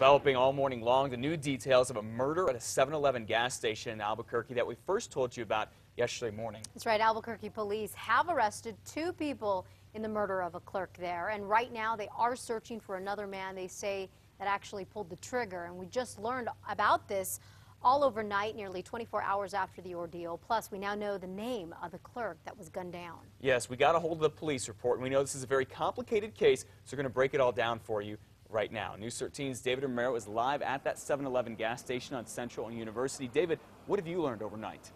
Developing all morning long, the new details of a murder at a 7-Eleven gas station in Albuquerque that we first told you about yesterday morning. That's right. Albuquerque police have arrested two people in the murder of a clerk there. And right now they are searching for another man they say that actually pulled the trigger. And we just learned about this all overnight, nearly 24 hours after the ordeal. Plus, we now know the name of the clerk that was gunned down. Yes, we got a hold of the police report, and we know this is a very complicated case, so we're going to break it all down for you right now. News 13's David Romero is live at that 7-Eleven gas station on Central and University. David, what have you learned overnight?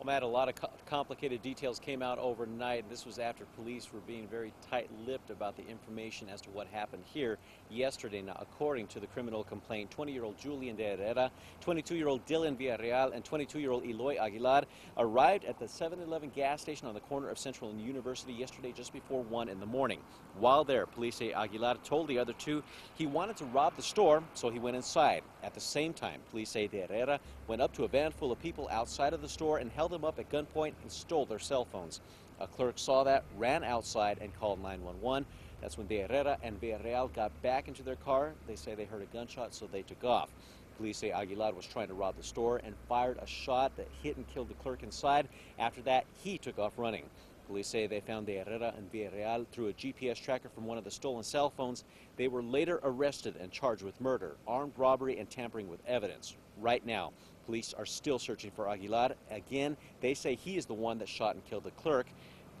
Well, Matt, a lot of co complicated details came out overnight. This was after police were being very tight-lipped about the information as to what happened here yesterday. Now, according to the criminal complaint, 20-year-old Julian de Herrera, 22-year-old Dylan Villarreal, and 22-year-old Eloy Aguilar arrived at the 7-Eleven gas station on the corner of Central and University yesterday just before 1 in the morning. While there, police say Aguilar told the other two he wanted to rob the store, so he went inside. At the same time, police say de Herrera went up to a van full of people outside of the store and held held them up at gunpoint and stole their cell phones. A clerk saw that, ran outside, and called 911. That's when De Herrera and Villarreal got back into their car. They say they heard a gunshot, so they took off. Police say Aguilar was trying to rob the store and fired a shot that hit and killed the clerk inside. After that, he took off running. Police say they found De Herrera and Villarreal through a GPS tracker from one of the stolen cell phones. They were later arrested and charged with murder, armed robbery, and tampering with evidence. Right now, police are still searching for Aguilar. Again, they say he is the one that shot and killed the clerk.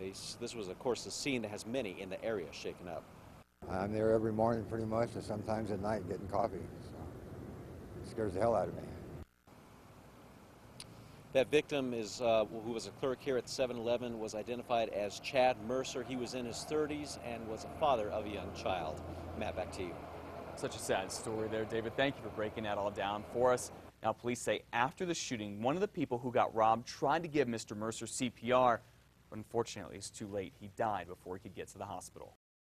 They, this was, of course, a scene that has many in the area shaken up. I'm there every morning pretty much, and sometimes at night getting coffee. So it scares the hell out of me. That victim is, uh, who was a clerk here at 7-Eleven, was identified as Chad Mercer. He was in his 30s and was a father of a young child. Matt, back to you. Such a sad story there, David. Thank you for breaking that all down for us. Now, police say after the shooting, one of the people who got robbed tried to give Mr. Mercer CPR, but unfortunately, it's too late. He died before he could get to the hospital.